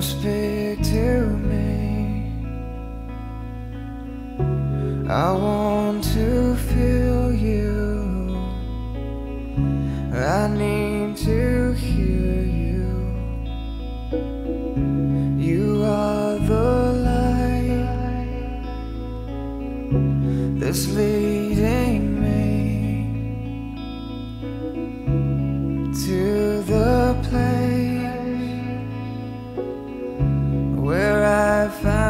Speak to me. I want to feel you. I need to hear you. You are the light that's leading. I found